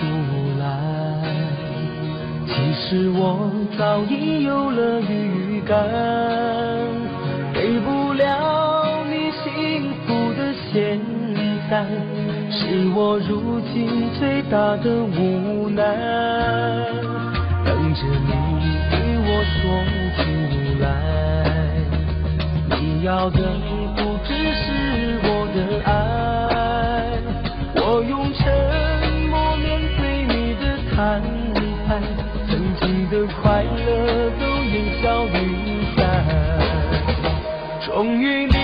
出来其实我早已有了预感给不了你幸福的现在是我如今最大的无奈等着你对我说出来你要的不只是快乐都烟消云散。终于你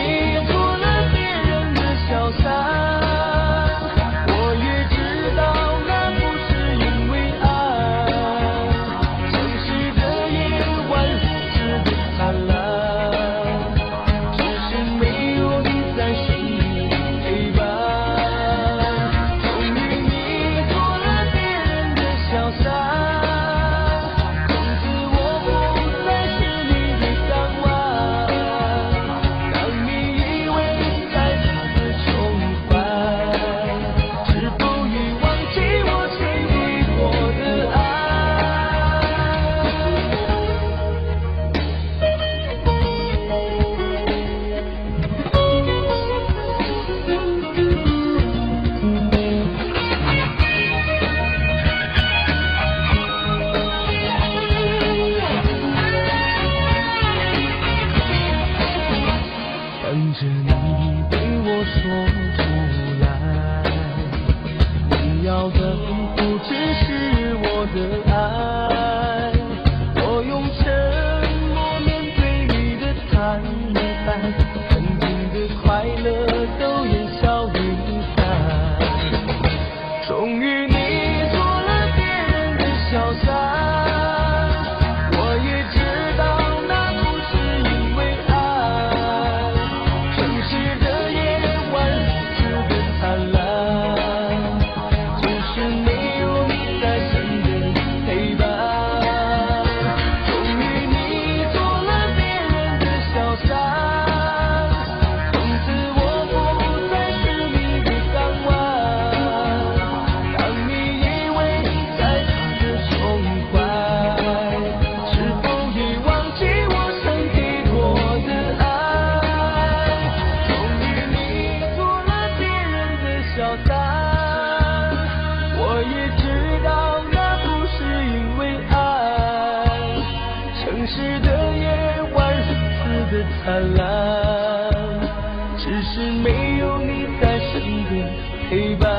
你对我说出来你要的不只是我的。灿烂只是没有你在身边陪伴